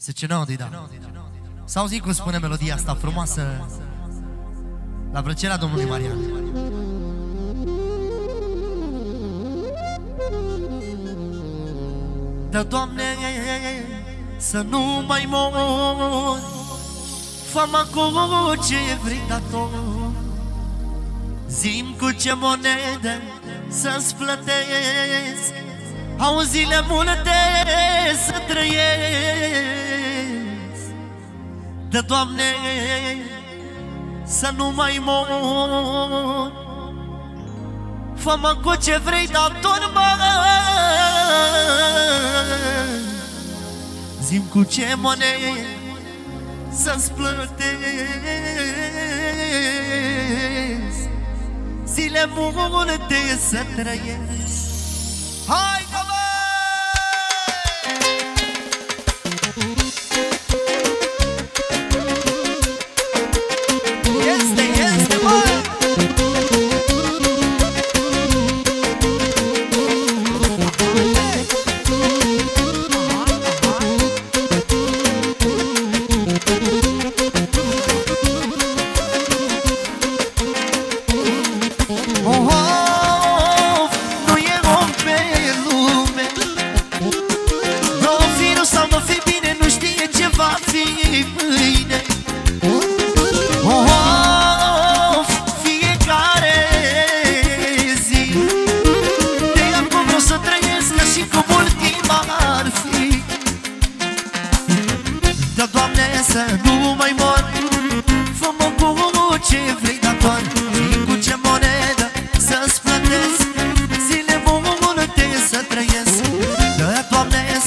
Zice, nu, da. Să auzi cum spune melodia asta frumoasă la plăcerea Domnului Marian. Da, Doamne, să nu mai mor Fama cu ce vrei da Zim cu ce monede să-ți plătesc au zile multe să trăiesc. De Doamne să nu mai mor. Fă-mă cu ce vrei, dar tot mă Zim cu ce monede să-ți plătesc Zile multe să trăiesc.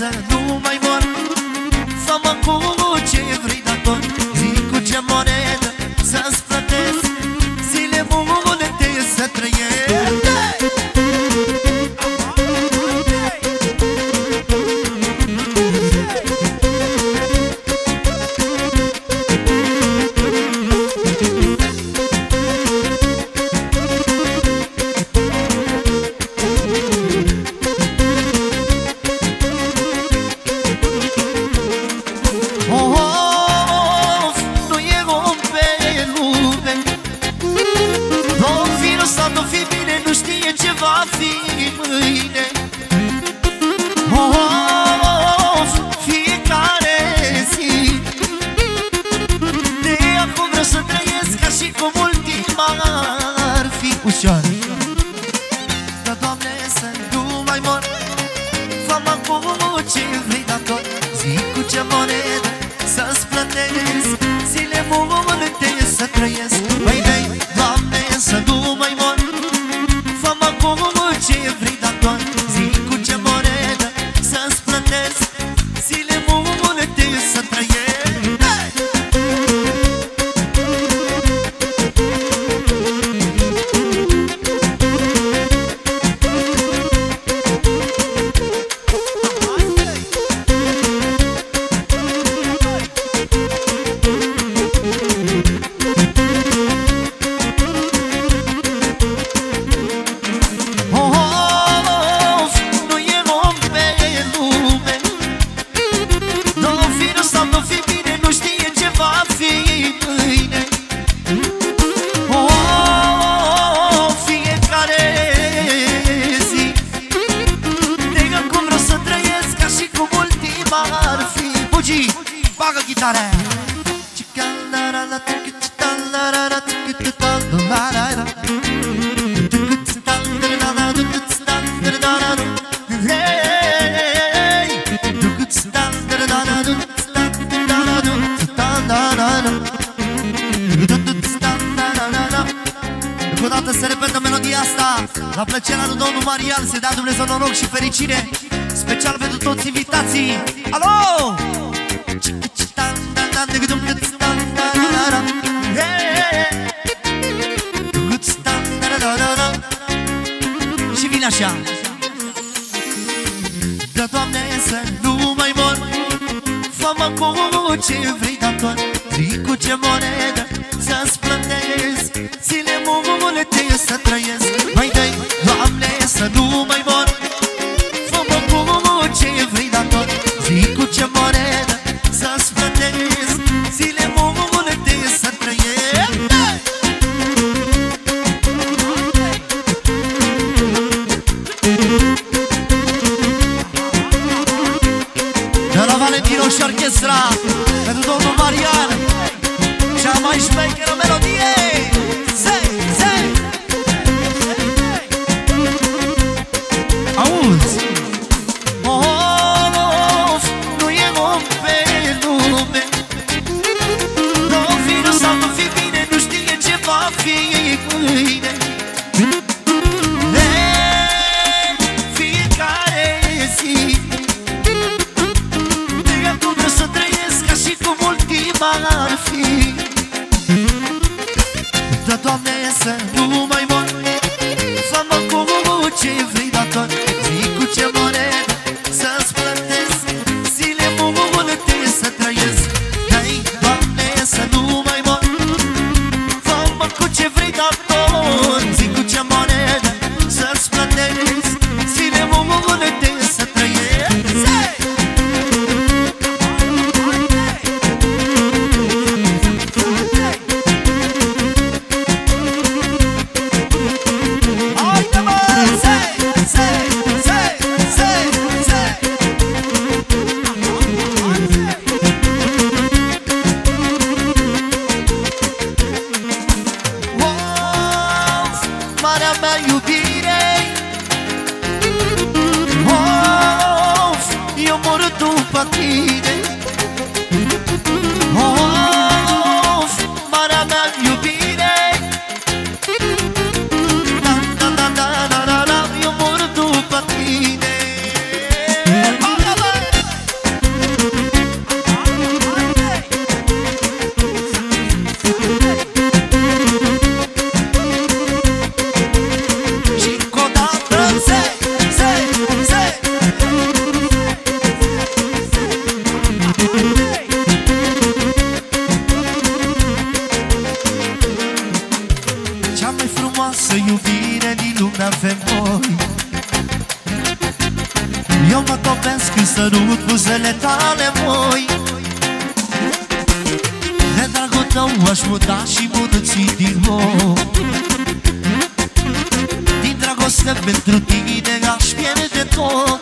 sun. Yes. tare Încă se repetă melodia asta La plăcerea lui domnul Marian Se dea Dumnezeu noroc și fericire Special pentru toți invitații Alo! Alo! Și vine așa. Da, Doamne, să nu mai mor. Fă-mă cu ce vrei, dator Ții cu ce monedă Valentino și orchestra Pentru domnul Marian Cea mai șmecheră melodie Zei! mea iubire. Of, eu mor după tine. Of, rău aș muta și mă din nou. Din dragoste pentru tine aș pierde tot.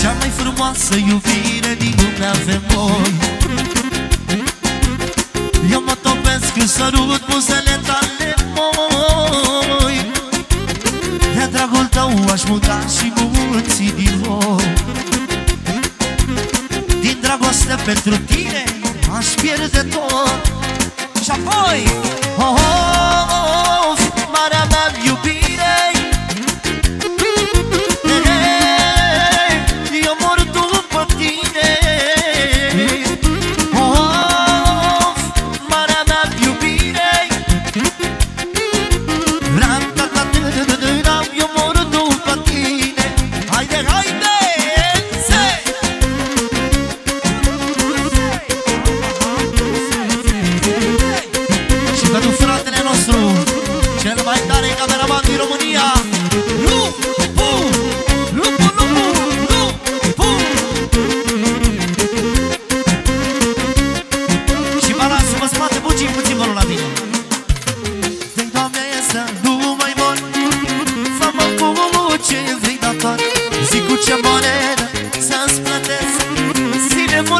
Cea mai frumoasă iubire din lumea avem noi. Eu mă topesc în sărut buzele tale moi. De dragul tău aș muta și mulții din nou. Din dragoste pentru tine pierdes todo. Ya voy. Oh, oh.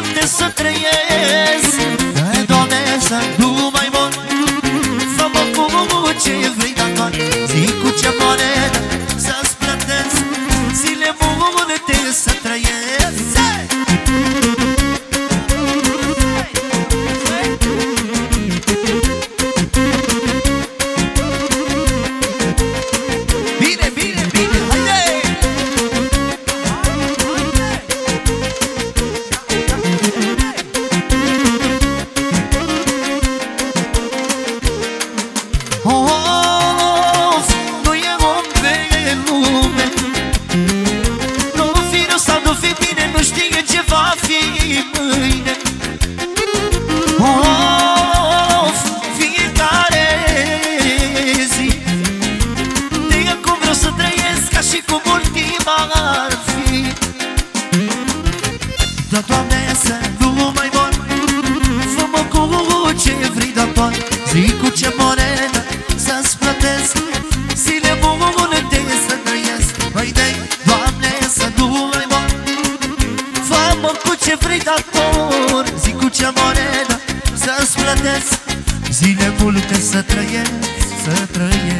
aconteça, traiei să-ți plătesc Zile multe să trăiesc, să trăiesc